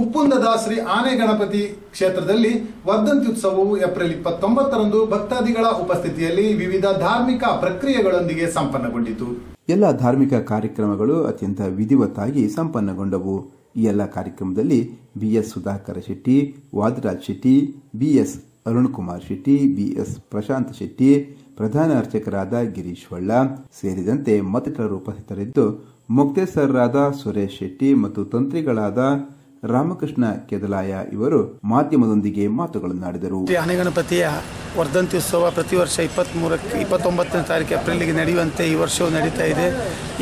ಉಪ್ಪುಂದದ ಶ್ರೀ ಆನೆ ಗಣಪತಿ ಕ್ಷೇತ್ರದಲ್ಲಿ ವರ್ಧಂತಿ ಉತ್ಸವವು ಏಪ್ರಿಲ್ ಇಪ್ಪತ್ತೊಂಬತ್ತರಂದು ಭಕ್ತಾದಿಗಳ ಉಪಸ್ಥಿತಿಯಲ್ಲಿ ವಿವಿಧ ಧಾರ್ಮಿಕ ಪ್ರಕ್ರಿಯೆಗಳೊಂದಿಗೆ ಸಂಪನ್ನಗೊಂಡಿತು. ಎಲ್ಲ ಧಾರ್ಮಿಕ ಕಾರ್ಯಕ್ರಮಗಳು ಅತ್ಯಂತ ವಿಧಿವತ್ತಾಗಿ ಸಂಪನ್ನಗೊಂಡವು. ಈ ಎಲ್ಲ ಕಾರ್ಯಕ್ರಮದಲ್ಲಿ B S Sudhakara Shetty, Vadaraj Shetty, B S Arun Kumar Shetty, B S Prashanth Shetty, ಪ್ರಧಾನ ಅರ್ಚಕರಾದ ಗಿರೀಶ್ ಹೊಳ್ಳ ಸೇರಿದಂತೆ ಮತ್ತಿತರರು ಉಪಸ್ಥಿತರಿದ್ದು ಮುಕ್ತೇಶ್ವರರಾದ ಸುರೇಶ್ ಶೆಟ್ಟಿ ಮತ್ತು ತಂತ್ರಿಗಳಾದ ರಾಮಕೃಷ್ಣ ಕೆದಲಾಯ ಇವರು ಮಾಧ್ಯಮದೊಂದಿಗೆ ಮಾತುಗಳನ್ನಾಡಿದರು ಆನೆಗಣಪತಿಯ ಉತ್ಸವ ಪ್ರತಿ ವರ್ಷ ಇಪ್ಪತ್ತ್ಮೂರಕ್ಕೆ ಇಪ್ಪತ್ತೊಂಬತ್ತನೇ ತಾರೀಕು ಏಪ್ರಿಲ್ಗೆ ನಡೆಯುವಂತೆ ಈ ವರ್ಷವೂ ನಡೀತಾ ಇದೆ.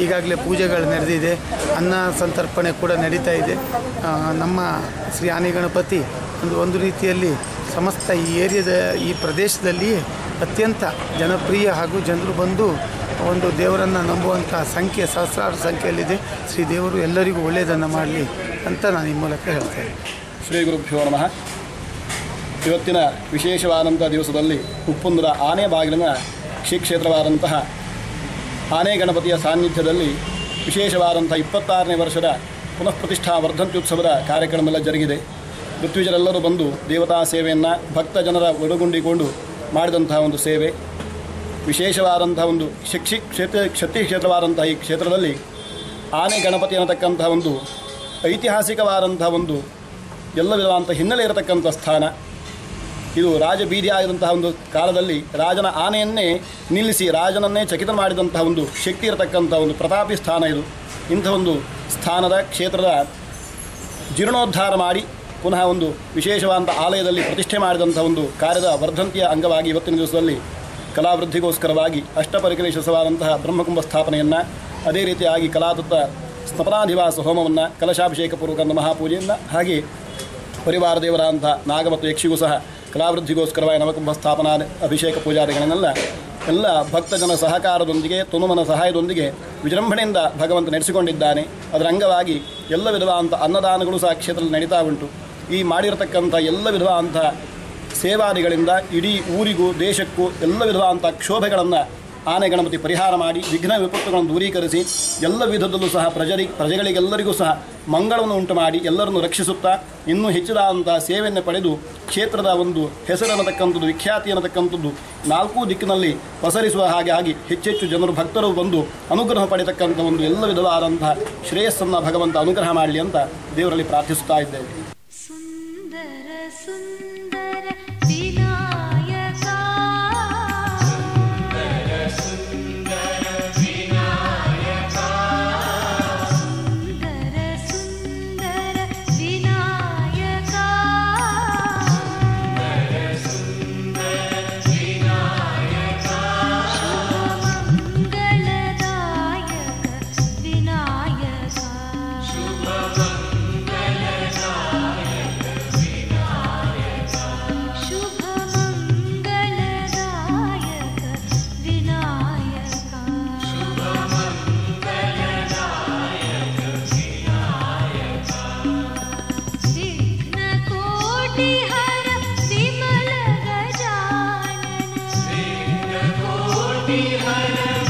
ಈಗಾಗಲೇ ಪೂಜೆಗಳು ನಡೆದಿದೆ. ಅನ್ನ ಸಂತರ್ಪಣೆ ಕೂಡ ನಡೀತಾ ಇದೆ. ನಮ್ಮ ಶ್ರೀ ಆನೆಗಣಪತಿ ಒಂದು ಒಂದು ರೀತಿಯಲ್ಲಿ ಸಮಸ್ತ ಈ ಏರಿಯಾದ, ಈ ಪ್ರದೇಶದಲ್ಲಿ ಅತ್ಯಂತ ಜನಪ್ರಿಯ ಹಾಗೂ ಜನರು ಬಂದು ಒಂದು ದೇವರನ್ನು ನಂಬುವಂಥ ಸಂಖ್ಯೆ, ಸಹಸ್ರಾರು ಸಂಖ್ಯೆಯಲ್ಲಿದೆ. ಶ್ರೀ ದೇವರು ಎಲ್ಲರಿಗೂ ಒಳ್ಳೆಯದನ್ನು ಮಾಡಲಿ ಅಂತ ನಾನು ಈ ಮೂಲಕ ಹೇಳ್ತೇನೆ. ಶ್ರೀ ಗುರುಭ್ಯೋ ನಮಃ. ಇವತ್ತಿನ ವಿಶೇಷವಾದಂಥ ದಿವಸದಲ್ಲಿ ಉಪ್ಪುಂದರ ಆನೆ ಬಾಗಿಲಿನ ಕ್ಷೇತ್ರವಾದಂತಹ ಆನೆ ಗಣಪತಿಯ ಸಾನ್ನಿಧ್ಯದಲ್ಲಿ ವಿಶೇಷವಾದಂಥ ಇಪ್ಪತ್ತಾರನೇ ವರ್ಷದ ಪುನಃ ಪ್ರತಿಷ್ಠಾ ವರ್ಧಂತ್ಯುತ್ಸವದ ಕಾರ್ಯಕ್ರಮವೆಲ್ಲ ಜರುಗಿದೆ. ಋತ್ವಿಜರೆಲ್ಲರೂ ಬಂದು ದೇವತಾ ಸೇವೆಯನ್ನು ಭಕ್ತ ಜನರ ಒಡಗುಂಡಿಕೊಂಡು ಮಾಡಿದಂತಹ ಒಂದು ಸೇವೆ. ವಿಶೇಷವಾದಂತಹ ಒಂದು ಶಿಕ್ಷಿ ಕ್ಷೇತ್ರ ಶಕ್ತಿ ಕ್ಷೇತ್ರವಾದಂಥ ಈ ಕ್ಷೇತ್ರದಲ್ಲಿ ಆನೆ, ಗಣಪತಿ ಅನ್ನತಕ್ಕಂಥ ಒಂದು ಐತಿಹಾಸಿಕವಾದಂಥ ಒಂದು ಎಲ್ಲ ವಿಧವಾದಂಥ ಹಿನ್ನೆಲೆ ಇರತಕ್ಕಂಥ ಸ್ಥಾನ. ಇದು ರಾಜ ಬೀದಿ ಆಗಿದಂತಹ ಒಂದು ಕಾಲದಲ್ಲಿ ರಾಜನ ಆನೆಯನ್ನೇ ನಿಲ್ಲಿಸಿ, ರಾಜನನ್ನೇ ಚಕಿತ ಮಾಡಿದಂತಹ ಒಂದು ಶಕ್ತಿ ಇರತಕ್ಕಂಥ ಒಂದು ಪ್ರತಾಪಿ ಸ್ಥಾನ ಇದು. ಇಂಥ ಒಂದು ಸ್ಥಾನದ, ಕ್ಷೇತ್ರದ ಜೀರ್ಣೋದ್ಧಾರ ಮಾಡಿ, ಪುನಃ ಒಂದು ವಿಶೇಷವಾದಂಥ ಆಲಯದಲ್ಲಿ ಪ್ರತಿಷ್ಠೆ ಮಾಡಿದಂಥ ಒಂದು ಕಾರ್ಯದ ವರ್ಧಂತಿಯ ಅಂಗವಾಗಿ ಇವತ್ತಿನ ದಿವಸದಲ್ಲಿ ಕಲಾವೃದ್ಧಿಗೋಸ್ಕರವಾಗಿ ಅಷ್ಟಪರಿಕಲೇಶಸವಾದಂತಹ ಬ್ರಹ್ಮಕುಂಭ ಸ್ಥಾಪನೆಯನ್ನು, ಅದೇ ರೀತಿಯಾಗಿ ಕಲಾತತ್ವ ಸ್ನಪನಾಧಿವಾಸ ಹೋಮವನ್ನು, ಕಲಶಾಭಿಷೇಕ ಪೂರ್ವಕ ಮಹಾಪೂಜೆಯನ್ನು, ಹಾಗೆ ಪರಿವಾರ ದೇವರಾದಂಥ ನಾಗ ಮತ್ತು ಯಕ್ಷಿಗೂ ಸಹ ಕಲಾವೃದ್ಧಿಗೋಸ್ಕರವಾಗಿ ನವಕುಂಭ ಸ್ಥಾಪನಾ ಅಭಿಷೇಕ ಪೂಜಾದಿಗಳನ್ನೆಲ್ಲ ಎಲ್ಲ ಭಕ್ತಜನ ಸಹಕಾರದೊಂದಿಗೆ, ತುನುಮನ ಸಹಾಯದೊಂದಿಗೆ ವಿಜೃಂಭಣೆಯಿಂದ ಭಗವಂತ ನಡೆಸಿಕೊಂಡಿದ್ದಾನೆ. ಅದರ ಅಂಗವಾಗಿ ಎಲ್ಲ ವಿಧವಾದಂಥ ಅನ್ನದಾನಗಳು ಸಹ ಕ್ಷೇತ್ರದಲ್ಲಿ ನಡೀತಾ ಉಂಟು. ಈ ಮಾಡಿರತಕ್ಕಂಥ ಎಲ್ಲ ವಿಧವಾದಂಥ ಸೇವಾದಿಗಳಿಂದ ಇಡೀ ಊರಿಗೂ, ದೇಶಕ್ಕೂ ಎಲ್ಲ ವಿಧವಾದಂಥ ಕ್ಷೋಭೆಗಳನ್ನು ಆನೆ, ಗಣಪತಿ ಪರಿಹಾರ ಮಾಡಿ, ವಿಘ್ನ ವಿಪತ್ತುಗಳನ್ನು ದೂರೀಕರಿಸಿ, ಎಲ್ಲ ವಿಧದಲ್ಲೂ ಸಹ ಪ್ರಜರಿ, ಪ್ರಜೆಗಳಿಗೆಲ್ಲರಿಗೂ ಸಹ ಮಂಗಳವನ್ನು ಉಂಟು ಮಾಡಿ ಎಲ್ಲರನ್ನು ರಕ್ಷಿಸುತ್ತಾ, ಇನ್ನೂ ಹೆಚ್ಚಿದಾದಂಥ ಸೇವೆಯನ್ನು ಪಡೆದು ಕ್ಷೇತ್ರದ ಒಂದು ಹೆಸರು ಅನ್ನತಕ್ಕಂಥದ್ದು, ವಿಖ್ಯಾತಿ ಅನ್ನತಕ್ಕಂಥದ್ದು ನಾಲ್ಕೂ ದಿಕ್ಕಿನಲ್ಲಿ ಪಸರಿಸುವ ಹಾಗೆ ಆಗಿ ಹೆಚ್ಚೆಚ್ಚು ಜನರು ಭಕ್ತರು ಬಂದು ಅನುಗ್ರಹ ಪಡೆಯತಕ್ಕಂಥ ಒಂದು ಎಲ್ಲ ವಿಧವಾದಂತಹ ಶ್ರೇಯಸ್ಸನ್ನು ಭಗವಂತ ಅನುಗ್ರಹ ಮಾಡಲಿ ಅಂತ ದೇವರಲ್ಲಿ ಪ್ರಾರ್ಥಿಸುತ್ತಾ ಇದ್ದೇವೆ. ಸುಂದರ ಸುಂದರ behind us.